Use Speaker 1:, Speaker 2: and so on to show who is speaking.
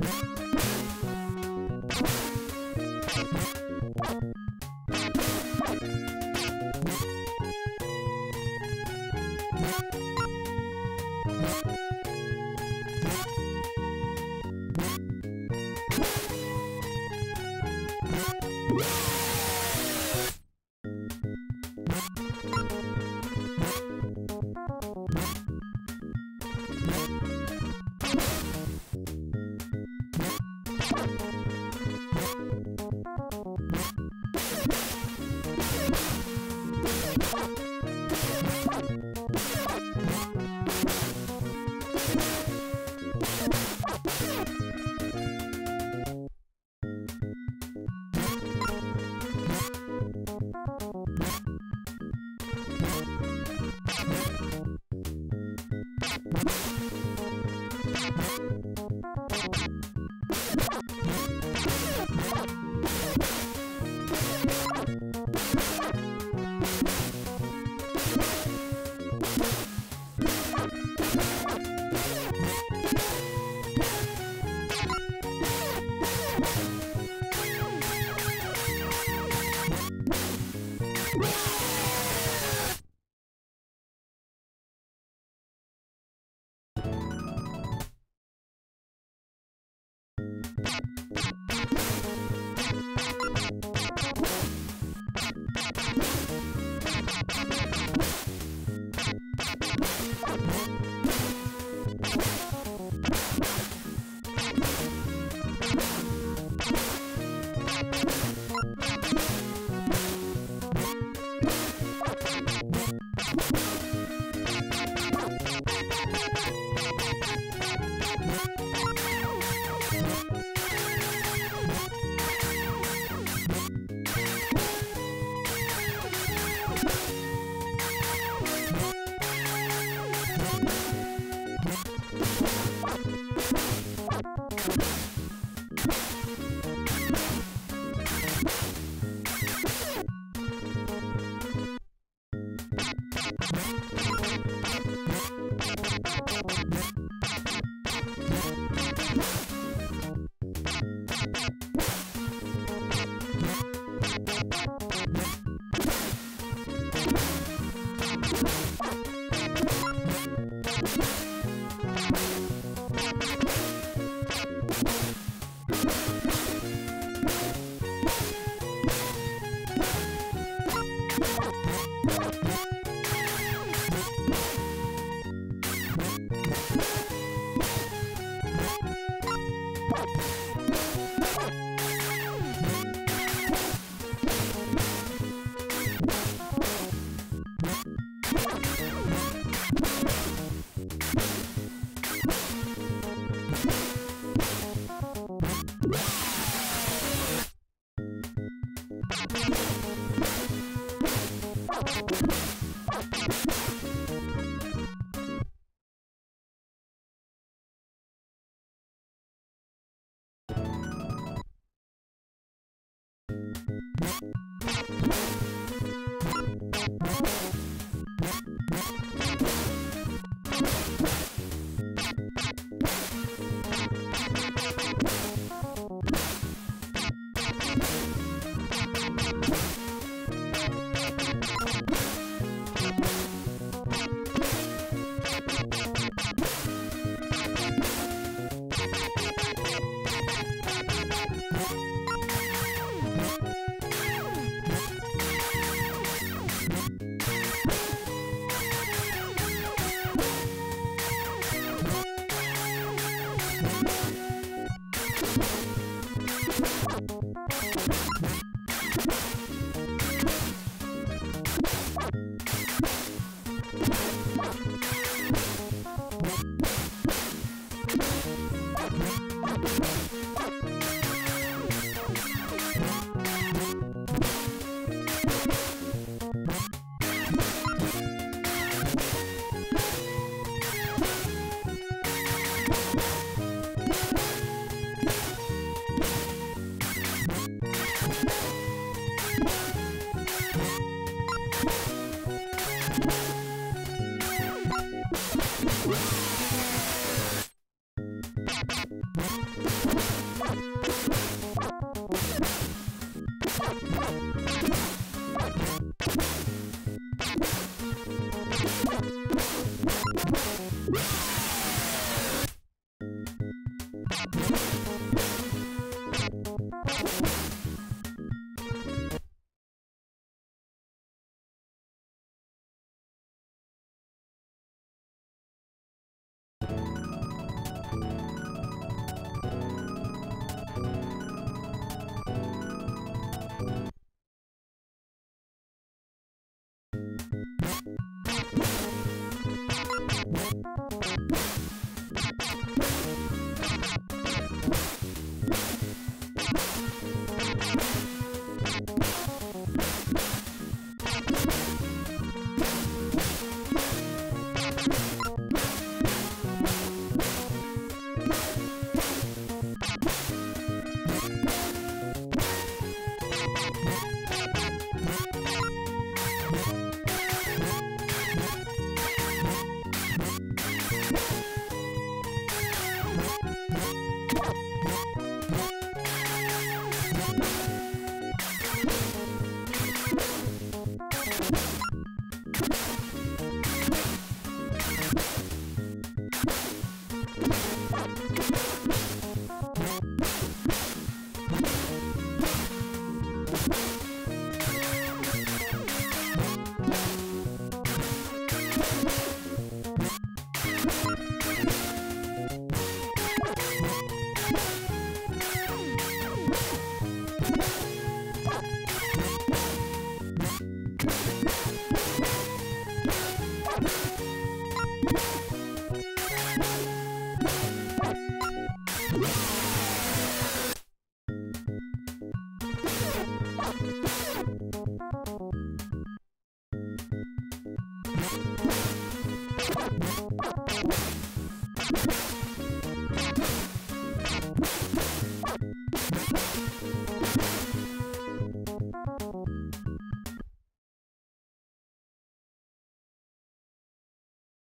Speaker 1: Bye. you you Oh, my God. you